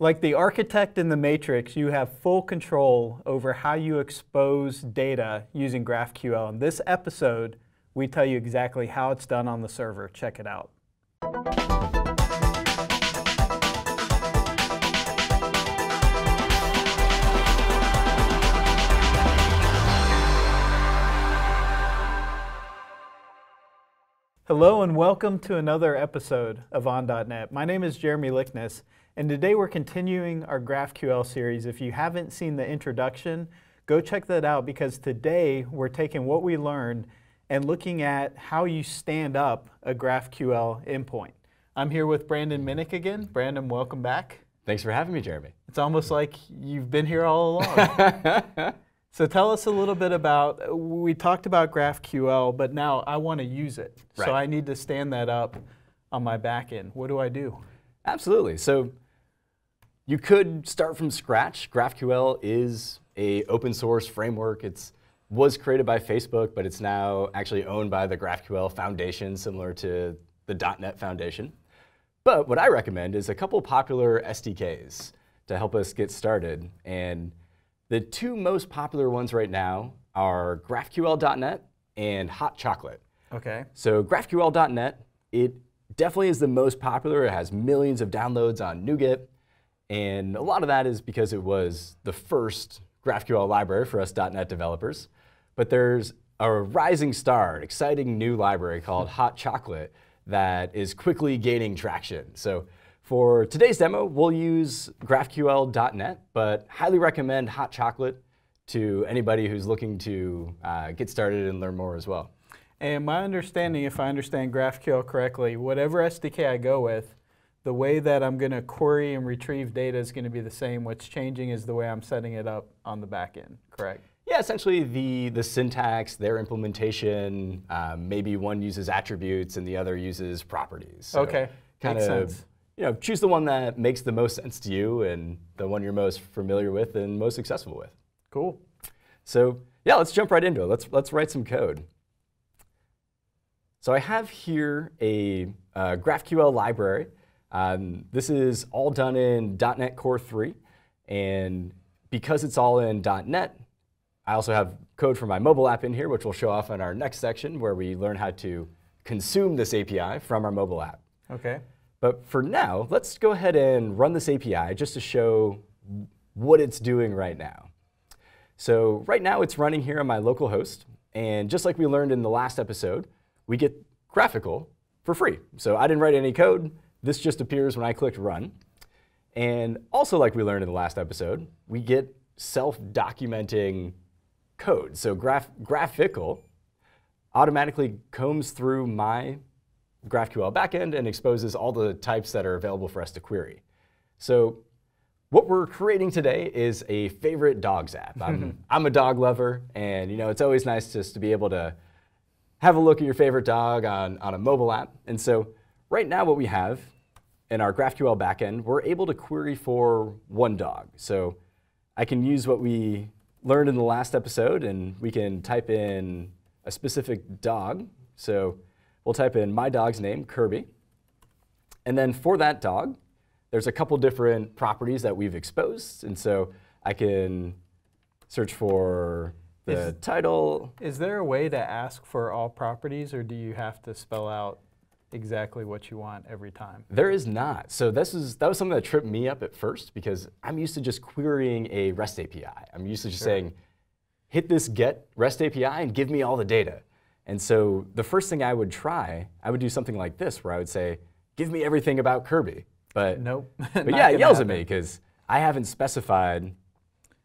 Like the architect in the matrix, you have full control over how you expose data using GraphQL. In this episode, we tell you exactly how it's done on the server. Check it out. Hello and welcome to another episode of On.NET. My name is Jeremy Likness, and today we're continuing our GraphQL series. If you haven't seen the introduction, go check that out because today we're taking what we learned and looking at how you stand up a GraphQL endpoint. I'm here with Brandon Minnick again. Brandon, welcome back. Thanks for having me, Jeremy. It's almost like you've been here all along. So tell us a little bit about, we talked about GraphQL, but now I want to use it. Right. So I need to stand that up on my backend. What do I do? Absolutely. So you could start from scratch. GraphQL is a open source framework. It's was created by Facebook, but it's now actually owned by the GraphQL Foundation, similar to the .NET Foundation. But what I recommend is a couple popular SDKs to help us get started. And the two most popular ones right now are GraphQL.net and Hot Chocolate. Okay. So GraphQL.net, it definitely is the most popular. It has millions of downloads on NuGet. And a lot of that is because it was the first GraphQL library for us .NET developers. But there's a rising star, an exciting new library called Hot Chocolate that is quickly gaining traction. So for today's demo, we'll use GraphQL.net, but highly recommend Hot Chocolate to anybody who's looking to uh, get started and learn more as well. And my understanding, if I understand GraphQL correctly, whatever SDK I go with, the way that I'm going to query and retrieve data is going to be the same. What's changing is the way I'm setting it up on the back end, correct? Yeah, essentially the, the syntax, their implementation, um, maybe one uses attributes and the other uses properties. So okay, kind Makes of sense you know, choose the one that makes the most sense to you and the one you're most familiar with and most successful with. Cool. So yeah, let's jump right into it. Let's, let's write some code. So I have here a uh, GraphQL library. Um, this is all done in .NET Core 3. And because it's all in .NET, I also have code for my mobile app in here, which we'll show off in our next section where we learn how to consume this API from our mobile app. Okay. But for now, let's go ahead and run this API just to show what it's doing right now. So right now it's running here on my local host. And just like we learned in the last episode, we get GraphiQL for free. So I didn't write any code. This just appears when I click run. And also like we learned in the last episode, we get self-documenting code. So graph GraphiQL automatically combs through my GraphQL backend and exposes all the types that are available for us to query. So what we're creating today is a favorite dogs app. I'm, I'm a dog lover, and you know it's always nice just to be able to have a look at your favorite dog on, on a mobile app. And so right now what we have in our GraphQL backend, we're able to query for one dog. So I can use what we learned in the last episode, and we can type in a specific dog. So we'll type in my dog's name, Kirby. And then for that dog, there's a couple different properties that we've exposed. And so I can search for the is, title. Is there a way to ask for all properties, or do you have to spell out exactly what you want every time? There is not. So this is that was something that tripped me up at first because I'm used to just querying a REST API. I'm used to just sure. saying, hit this get REST API and give me all the data. And so the first thing I would try, I would do something like this, where I would say, give me everything about Kirby. But, nope. but yeah, it yells happen. at me because I haven't specified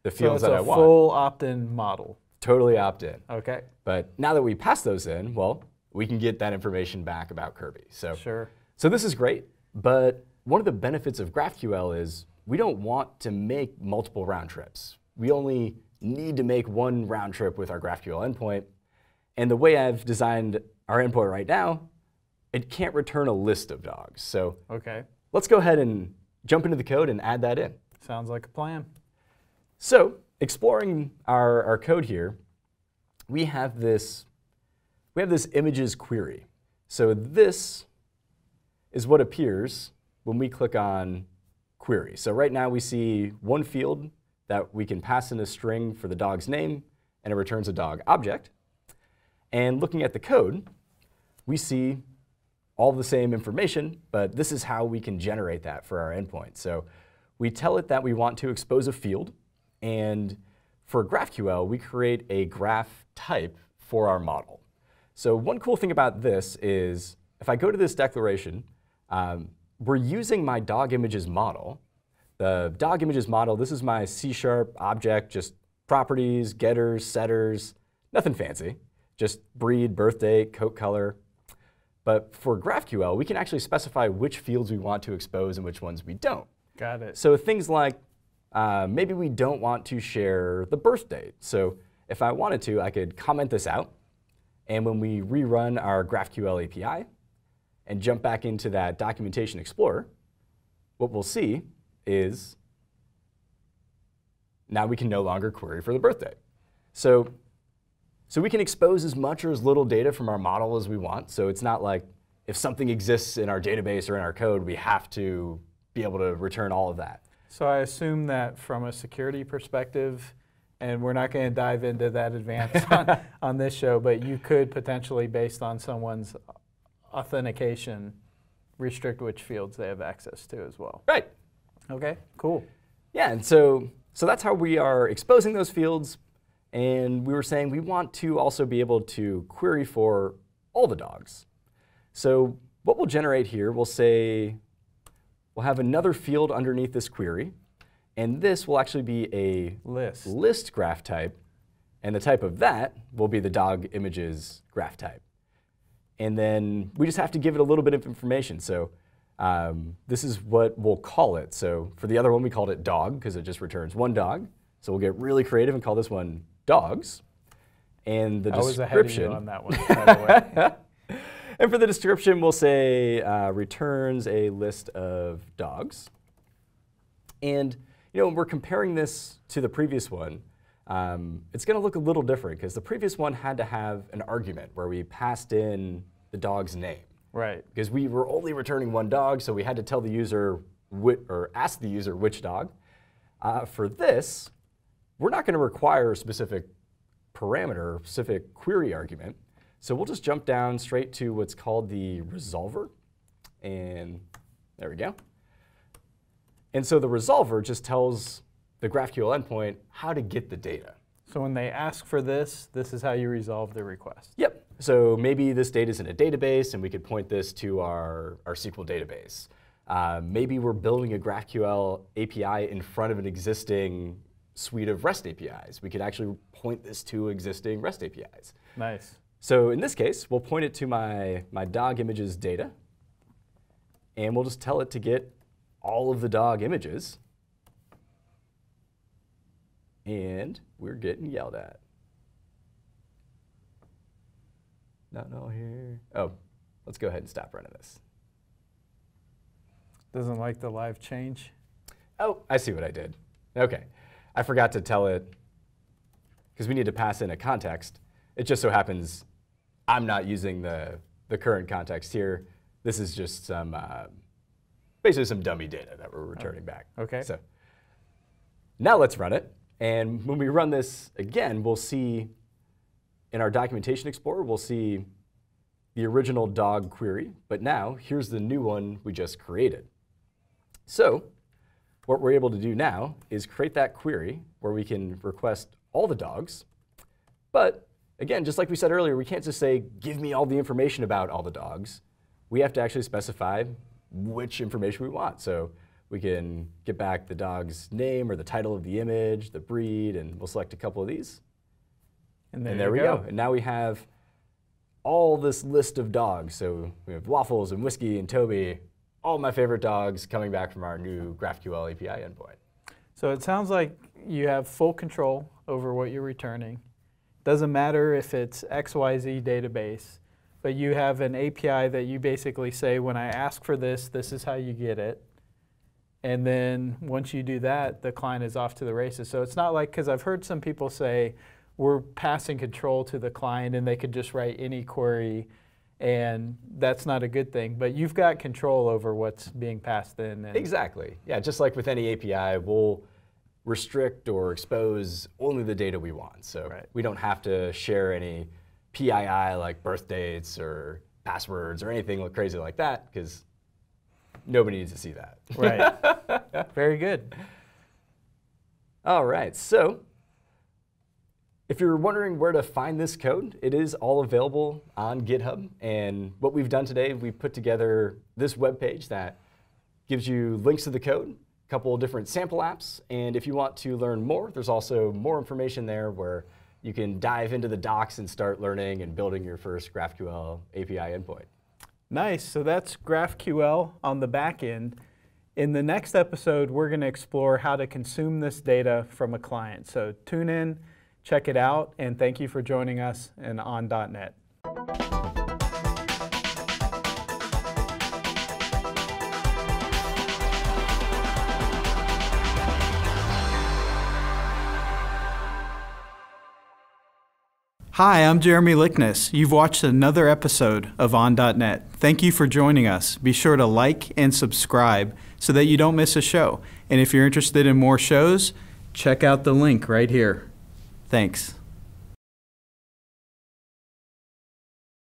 the fields so that I want. It's a full opt-in model. Totally opt-in. Okay. But now that we pass those in, well, we can get that information back about Kirby. So, sure. so this is great. But one of the benefits of GraphQL is we don't want to make multiple round trips. We only need to make one round trip with our GraphQL endpoint, and the way I've designed our endpoint right now, it can't return a list of dogs. So okay. let's go ahead and jump into the code and add that in. Sounds like a plan. So exploring our, our code here, we have this we have this images query. So this is what appears when we click on query. So right now we see one field that we can pass in a string for the dog's name, and it returns a dog object. And looking at the code, we see all the same information, but this is how we can generate that for our endpoint. So we tell it that we want to expose a field, and for GraphQL, we create a graph type for our model. So one cool thing about this is if I go to this declaration, um, we're using my dog images model. The dog images model, this is my C-sharp object, just properties, getters, setters, nothing fancy, just breed, birthday, coat color. But for GraphQL, we can actually specify which fields we want to expose and which ones we don't. Got it. So things like uh, maybe we don't want to share the birth date. So if I wanted to, I could comment this out. And when we rerun our GraphQL API and jump back into that Documentation Explorer, what we'll see is now we can no longer query for the birthday. So, so we can expose as much or as little data from our model as we want. So it's not like if something exists in our database or in our code, we have to be able to return all of that. So I assume that from a security perspective, and we're not going to dive into that advanced on, on this show, but you could potentially, based on someone's authentication, restrict which fields they have access to as well. Right. Okay, cool. Yeah, and so, so that's how we are exposing those fields. And we were saying we want to also be able to query for all the dogs. So what we'll generate here, we'll say, we'll have another field underneath this query. And this will actually be a List. list graph type. And the type of that will be the dog images graph type. And then we just have to give it a little bit of information. So um, this is what we'll call it. So for the other one, we called it dog because it just returns one dog. So we'll get really creative and call this one dogs. And the I was ahead of description. you on that one, by the way. and for the description, we'll say uh, returns a list of dogs. And you know, when we're comparing this to the previous one, um, it's going to look a little different because the previous one had to have an argument where we passed in the dog's name. Right. Because we were only returning one dog, so we had to tell the user or ask the user which dog. Uh, for this, we're not going to require a specific parameter, specific query argument. So we'll just jump down straight to what's called the resolver. And there we go. And so the resolver just tells the GraphQL endpoint how to get the data. So when they ask for this, this is how you resolve the request. Yep. So maybe this data is in a database, and we could point this to our, our SQL database. Uh, maybe we're building a GraphQL API in front of an existing suite of REST APIs. We could actually point this to existing REST APIs. Nice. So in this case, we'll point it to my, my dog images data, and we'll just tell it to get all of the dog images. And we're getting yelled at. Not all here. Oh, let's go ahead and stop running this. Doesn't like the live change. Oh, I see what I did. Okay. I forgot to tell it, because we need to pass in a context. It just so happens I'm not using the, the current context here. This is just some, uh, basically some dummy data that we're returning back. Okay. So now let's run it. And when we run this again, we'll see in our documentation explorer, we'll see the original dog query, but now here's the new one we just created. So what we're able to do now is create that query where we can request all the dogs. But again, just like we said earlier, we can't just say, give me all the information about all the dogs. We have to actually specify which information we want. So we can get back the dog's name or the title of the image, the breed, and we'll select a couple of these. And there, And there we go. And now we have all this list of dogs. So we have Waffles and Whiskey and Toby, all my favorite dogs coming back from our new GraphQL API endpoint. So it sounds like you have full control over what you're returning. Doesn't matter if it's XYZ database, but you have an API that you basically say, when I ask for this, this is how you get it. And then once you do that, the client is off to the races. So it's not like, because I've heard some people say, we're passing control to the client and they could just write any query and that's not a good thing. But you've got control over what's being passed in. And Exactly. Yeah, just like with any API, we'll restrict or expose only the data we want. So Right. we don't have to share any PII like birth dates or passwords or anything crazy like that because nobody needs to see that. Right. Very good. All right, so if you're wondering where to find this code, it is all available on GitHub. And what we've done today, we put together this web page that gives you links to the code, a couple of different sample apps, and if you want to learn more, there's also more information there where you can dive into the docs and start learning and building your first GraphQL API endpoint. Nice. So that's GraphQL on the back end. In the next episode, we're going to explore how to consume this data from a client. So tune in, check it out, and thank you for joining us in on.net. Hi, I'm Jeremy Likness. You've watched another episode of On.net. Thank you for joining us. Be sure to like and subscribe so that you don't miss a show. And if you're interested in more shows, check out the link right here. Thanks.